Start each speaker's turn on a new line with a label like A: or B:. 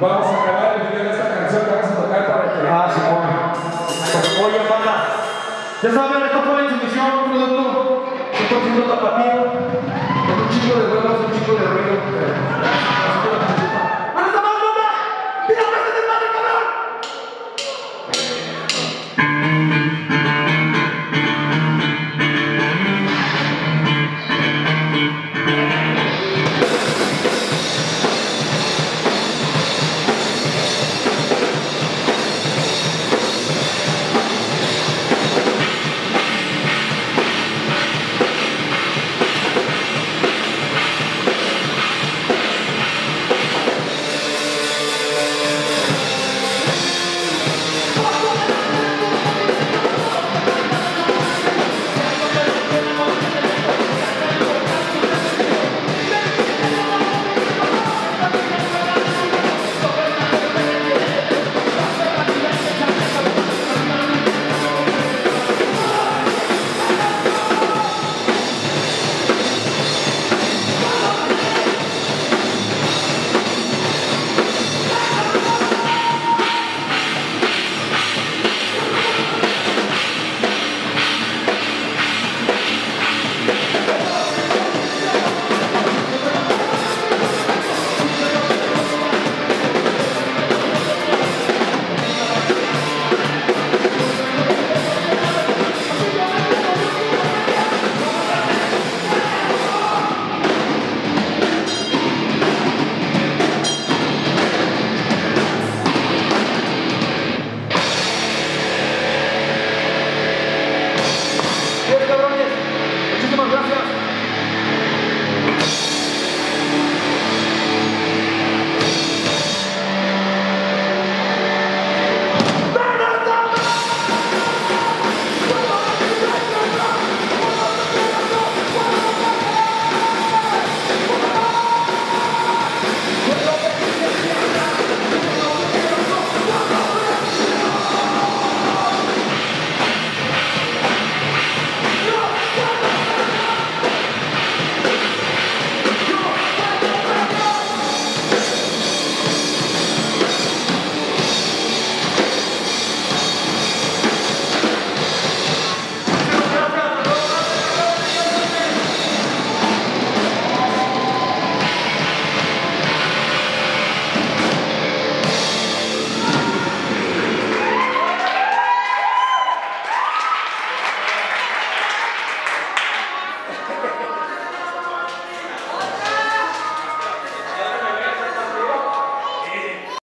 A: Vamos a acabar el video de esta canción que vamos a tocar para que...
B: Ah, sí, bueno. Oye, banda, ya saben, esto fue la insumición, un producto 100% tapatía, con un chico de huevos, un chico de ruido.